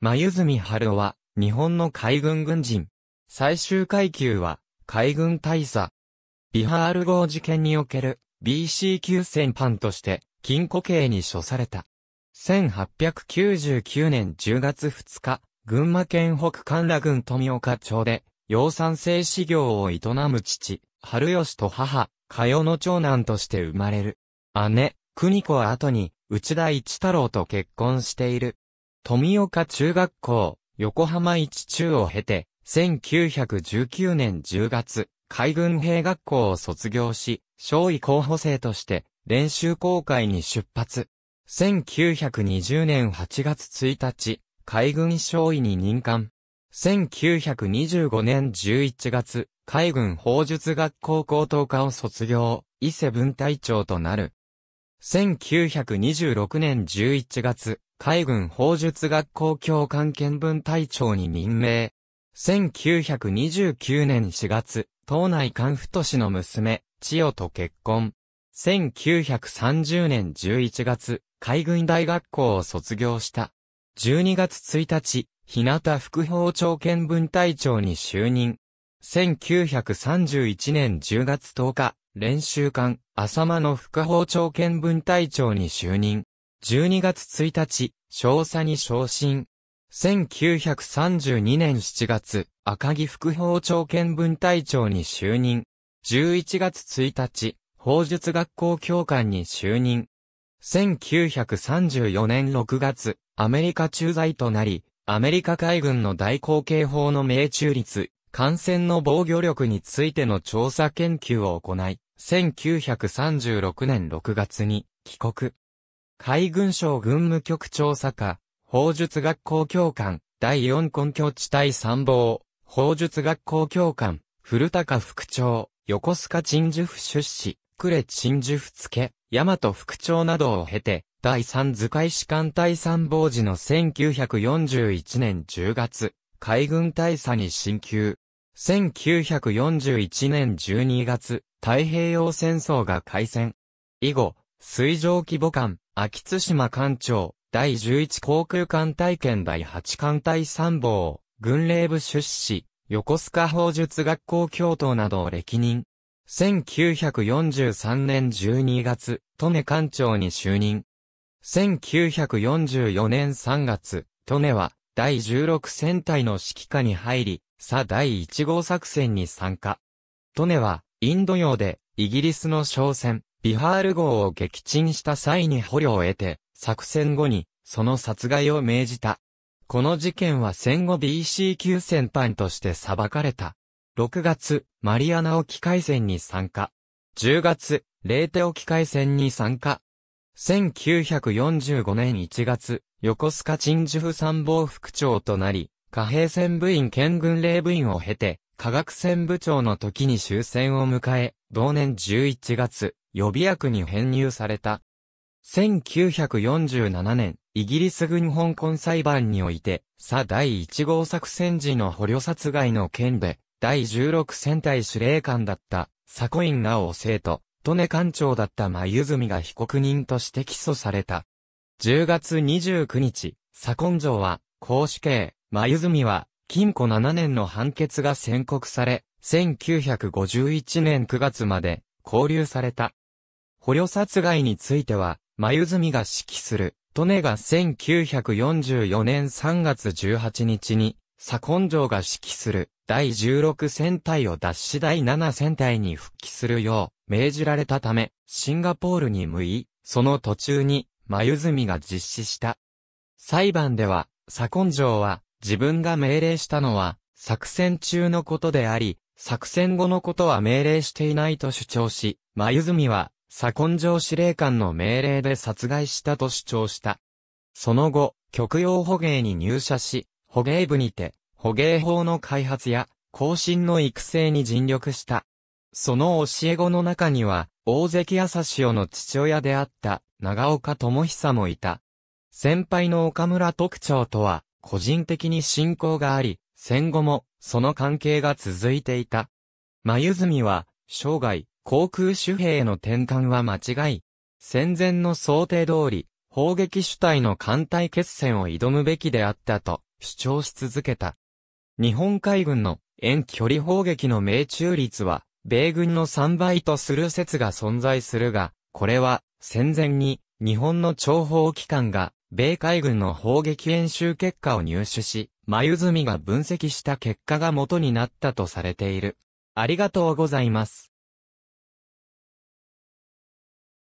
眉住春夫は、日本の海軍軍人。最終階級は、海軍大佐。ビハール号事件における BC 級戦犯として、禁錮刑に処された。1899年10月2日、群馬県北神羅郡富岡町で、養蚕製紙業を営む父、春吉と母、かよの長男として生まれる。姉、国子は後に、内田一太郎と結婚している。富岡中学校、横浜一中を経て、1919年10月、海軍兵学校を卒業し、少尉候補生として、練習航海に出発。1920年8月1日、海軍少尉に任官。1925年11月、海軍法術学校高等科を卒業、伊勢分隊長となる。1926年11月、海軍法術学校教官見分隊長に任命。1929年4月、島内官府都市の娘、千代と結婚。1930年11月、海軍大学校を卒業した。12月1日、日向副校長見分隊長に就任。1931年10月10日、練習艦、浅間の副校長見分隊長に就任。12月1日、少佐に昇進。1932年7月、赤木副校長見分隊長に就任。11月1日、法術学校教官に就任。1934年6月、アメリカ駐在となり、アメリカ海軍の大口径砲の命中率、艦船の防御力についての調査研究を行い、1936年6月に帰国。海軍省軍務局調査課、法術学校教官、第4根拠地帯参謀、法術学校教官、古高副長、横須賀鎮守府出資、呉鎮守府付、大和副長などを経て、第3図海士官隊参謀時の1941年10月、海軍大佐に進級。1941年12月、太平洋戦争が開戦。以後、水上規模艦、秋津島艦長、第11航空艦体験第8艦隊参謀、軍令部出資、横須賀法術学校教頭などを歴任。1943年12月、利根艦長に就任。1944年3月、利根は第16戦隊の指揮下に入り、佐第1号作戦に参加。利根は、インド洋で、イギリスの商船、ビハール号を撃沈した際に捕虜を得て、作戦後に、その殺害を命じた。この事件は戦後 BC 級戦犯として裁かれた。6月、マリアナ沖海戦に参加。10月、レーテ沖海戦に参加。1945年1月、横須賀鎮守府参謀副長となり、貨幣戦部員兼軍令部員を経て、科学戦部長の時に終戦を迎え、同年11月、予備役に編入された。1947年、イギリス軍香港裁判において、佐第1号作戦時の捕虜殺害の件で、第16戦隊司令官だった、佐古院直生徒、利根艦長だった眉住が被告人として起訴された。10月29日、左根城は、公死刑、眉住は、禁錮7年の判決が宣告され、1951年9月まで、交留された。捕虜殺害については、眉住が指揮する、利根が1944年3月18日に、左根城が指揮する、第16戦隊を脱し第7戦隊に復帰するよう命じられたため、シンガポールに向い、その途中に、眉住が実施した。裁判では、左根城は、自分が命令したのは、作戦中のことであり、作戦後のことは命令していないと主張し、眉住は、左根城司令官の命令で殺害したと主張した。その後、極用捕鯨に入社し、捕鯨部にて、捕鯨法の開発や、後進の育成に尽力した。その教え子の中には、大関朝潮の父親であった、長岡智久もいた。先輩の岡村特徴とは、個人的に信仰があり、戦後も、その関係が続いていた。眉住は、生涯、航空手兵への転換は間違い。戦前の想定通り、砲撃主体の艦隊決戦を挑むべきであったと主張し続けた。日本海軍の遠距離砲撃の命中率は、米軍の3倍とする説が存在するが、これは戦前に日本の諜報機関が米海軍の砲撃演習結果を入手し、眉住が分析した結果が元になったとされている。ありがとうございます。